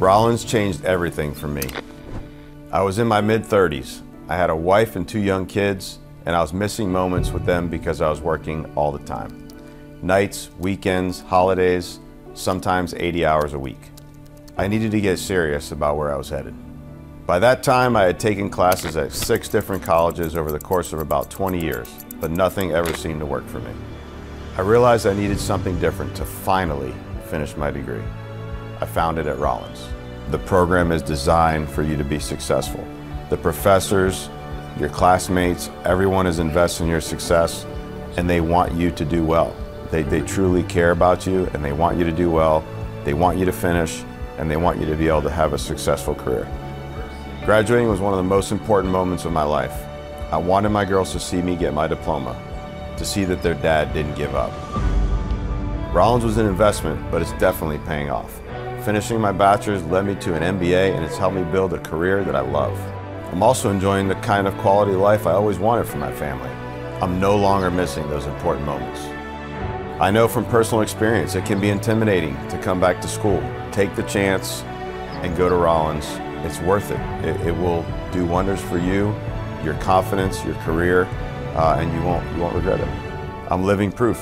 Rollins changed everything for me. I was in my mid 30s. I had a wife and two young kids, and I was missing moments with them because I was working all the time. Nights, weekends, holidays, sometimes 80 hours a week. I needed to get serious about where I was headed. By that time, I had taken classes at six different colleges over the course of about 20 years, but nothing ever seemed to work for me. I realized I needed something different to finally finish my degree. I found it at Rollins. The program is designed for you to be successful. The professors, your classmates, everyone is invested in your success and they want you to do well. They, they truly care about you and they want you to do well. They want you to finish and they want you to be able to have a successful career. Graduating was one of the most important moments of my life. I wanted my girls to see me get my diploma, to see that their dad didn't give up. Rollins was an investment, but it's definitely paying off. Finishing my bachelor's led me to an MBA and it's helped me build a career that I love. I'm also enjoying the kind of quality life I always wanted for my family. I'm no longer missing those important moments. I know from personal experience it can be intimidating to come back to school. Take the chance and go to Rollins it's worth it. it. it. will do wonders for you, your confidence, your career, uh, and you won't, you won't regret it. I'm living proof.